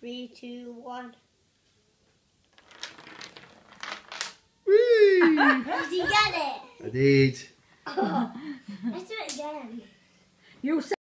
Three, two, one. Whee! Did you get it? I did. Oh, let's do it again. You